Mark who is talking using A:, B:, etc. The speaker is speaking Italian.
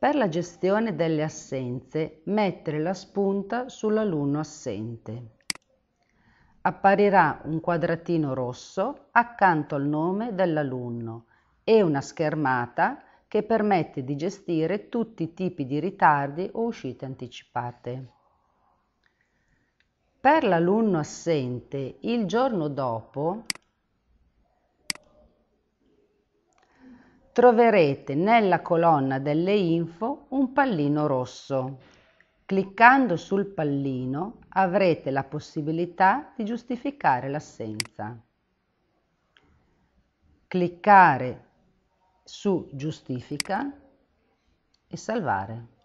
A: Per la gestione delle assenze, mettere la spunta sull'alunno assente. Apparirà un quadratino rosso accanto al nome dell'alunno e una schermata che permette di gestire tutti i tipi di ritardi o uscite anticipate. Per l'alunno assente il giorno dopo troverete nella colonna delle info un pallino rosso. Cliccando sul pallino avrete la possibilità di giustificare l'assenza. Cliccare su giustifica e salvare.